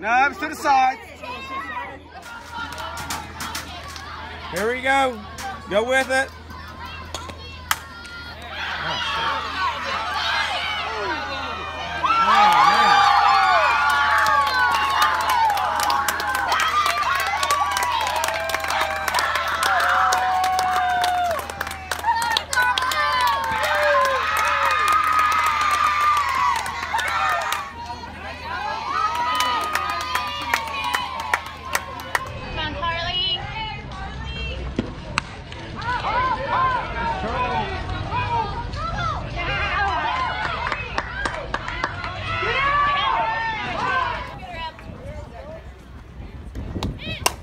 Nubs to the side. Here we go. Go with it. Yeah.